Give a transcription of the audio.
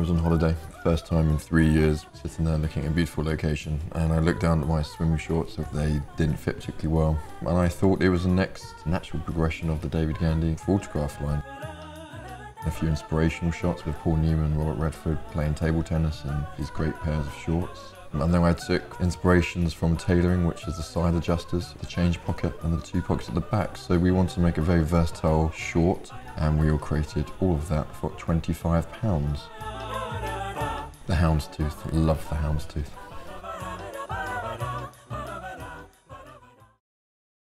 I was on holiday, first time in three years, sitting there looking at a beautiful location, and I looked down at my swimming shorts, they didn't fit particularly well, and I thought it was the next natural progression of the David Gandy for Autograph line. A few inspirational shots with Paul Newman, Robert Redford playing table tennis in these great pairs of shorts. And then I took inspirations from tailoring, which is the side adjusters, the change pocket and the two pockets at the back. So we wanted to make a very versatile short and we all created all of that for £25. Houndstooth, love the houndstooth.